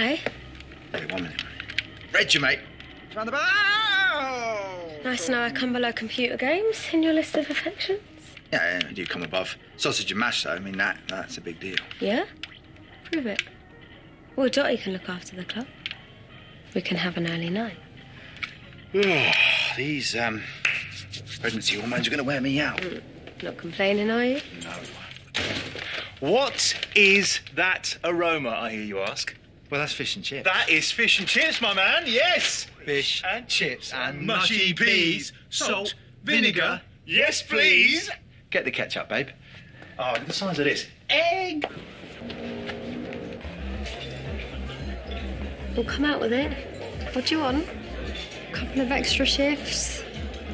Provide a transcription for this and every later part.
Hi. Wait, one minute. Reg, mate. Round the bow! Nice to know I come below computer games in your list of affections. Yeah, yeah, you come above. Sausage and mash, though. I mean, that that's a big deal. Yeah? Prove it. Well, Dotty can look after the club. We can have an early night. These um, pregnancy hormones are going to wear me out. Not complaining, are you? No. What is that aroma, I hear you ask? Well, that's fish and chips. That is fish and chips, my man, yes! Fish and chips and mushy peas, salt, vinegar, yes, please! Get the ketchup, babe. Oh, look at the size of this. Egg! We'll come out with it. What do you want? A couple of extra shifts.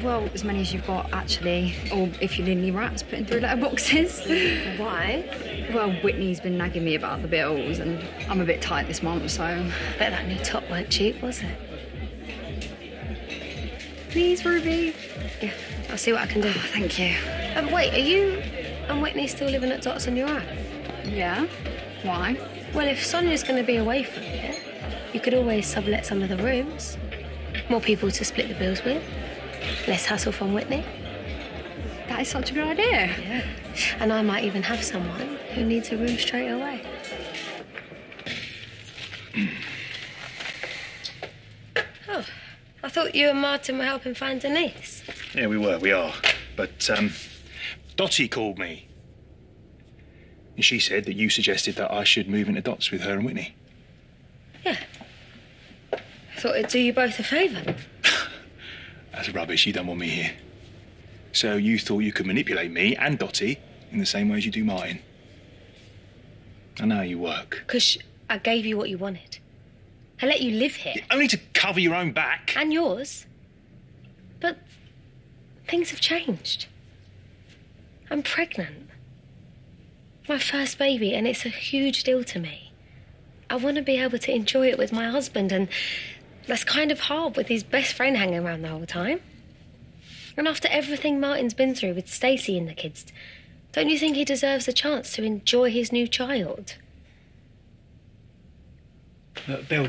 Well, as many as you've got, actually. Or if you need any rats putting through letterboxes. Why? well, Whitney's been nagging me about the bills, and I'm a bit tight this month, so. Bet that new top weren't cheap, was it? Please, Ruby. Yeah, I'll see what I can do. Thank you. Um, wait, are you and Whitney still living at Dots on your own? Yeah? Why? Well, if Sonia's going to be away for a bit, you could always sublet some of the rooms. More people to split the bills with. Less hassle from Whitney. That is such a good idea. Yeah. And I might even have someone who needs a room straight away. oh, I thought you and Martin were helping find Denise. Yeah, we were, we are. But, um, Dotty called me. And she said that you suggested that I should move into Dots with her and Whitney. Yeah. I thought it'd do you both a favour. That's rubbish. You don't want me here. So you thought you could manipulate me and Dotty in the same way as you do Martin. I know how you work. Because I gave you what you wanted. I let you live here. Only to cover your own back. And yours. But things have changed. I'm pregnant. My first baby, and it's a huge deal to me. I want to be able to enjoy it with my husband, and that's kind of hard with his best friend hanging around the whole time. And after everything Martin's been through with Stacey and the kids, don't you think he deserves a chance to enjoy his new child? Bill,